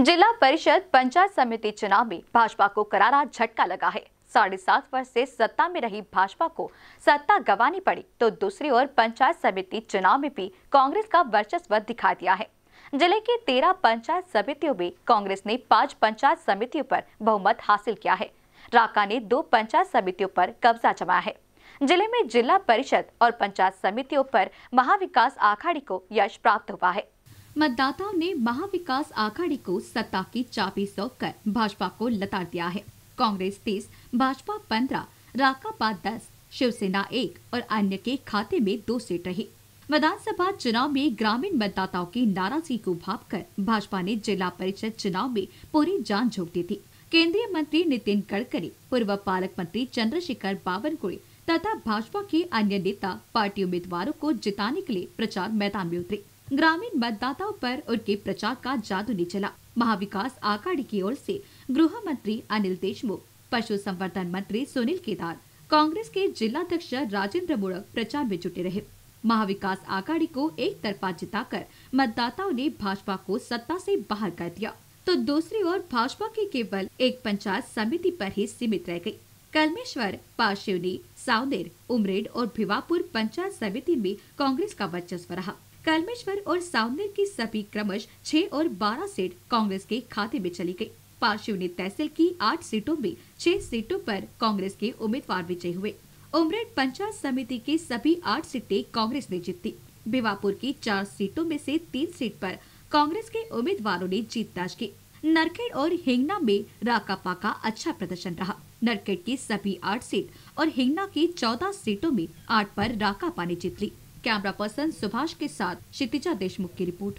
जिला परिषद पंचायत समिति चुनाव में भाजपा को करारा झटका लगा है। साढ़े सात वर्ष से सत्ता में रही भाजपा को सत्ता गंवानी पड़ी तो दूसरी ओर पंचायत समिति चुनाव में भी कांग्रेस का वर्चस्व दिखा दिया है। ज़िले की तेरह पंचायत समितियों में कांग्रेस ने पाँच पंचायत समितियों पर बहुमत हासिल किया है। राका ने दो पंचायत समितियों पर कब्जा जमाया है। ज़िले में जिला परिषद और पंचायत समितियों पर महाविकास आघाड़ी को यश प्राप्त हुआ है। मतदाताओं ने महाविकास आघाड़ी को सत्ता की चाबी सौंप कर भाजपा को लताड़ दिया है। कांग्रेस तीस, भाजपा पंद्रह, राकापा दस, शिवसेना एक और अन्य के खाते में दो सीट रही। विधानसभा चुनाव में ग्रामीण मतदाताओं की नाराज़गी को भाप कर भाजपा ने जिला परिषद चुनाव में पूरी जान झोंक दी थी। केंद्रीय मंत्री नितिन गडकरी, पूर्व पालक मंत्री चंद्रशेखर बावनकुड़े तथा भाजपा के अन्य नेता, पार्टी उम्मीदवारों को जिताने के लिए प्रचार मैदान में उतरे। ग्रामीण मतदाताओं पर उनके प्रचार का जादू नहीं चला महाविकास आघाड़ी की ओर से गृह मंत्री अनिल देशमुख, पशु संवर्धन मंत्री सुनील केदार, कांग्रेस के जिलाध्यक्ष राजेंद्र मोड़क प्रचार में जुटे रहे। महाविकास आघाड़ी को एक तरफा जिताकर मतदाताओं ने भाजपा को सत्ता से बाहर कर दिया तो दूसरी ओर भाजपा की केवल एक पंचायत समिति पर ही सीमित रह गई। कलमेश्वर पाशिवनी सावनेर, उमरेड और भिवापुर पंचायत समिति में कांग्रेस का वर्चस्व रहा। कलमेश्वर और सावनेर की सभी क्रमश छह और बारह सीट कांग्रेस के खाते में चली गई। पार्शिवनी तहसील की आठ सीटों में छह सीटों पर कांग्रेस के उम्मीदवार विजयी हुए। उमरेड पंचायत समिति की सभी आठ सीटें कांग्रेस ने जीती। भिवापुर की चार सीटों में से तीन सीट पर कांग्रेस के उम्मीदवारों ने जीत दर्ज की। नरखेड़ और हिंगना में राकापा का अच्छा प्रदर्शन रहा। नरखेड़ की सभी आठ सीट और हिंगना की चौदह सीटों में आठ पर राकापा ने जीत ली। कैमरा पर्सन सुभाष के साथ क्षितिजा देशमुख की रिपोर्ट।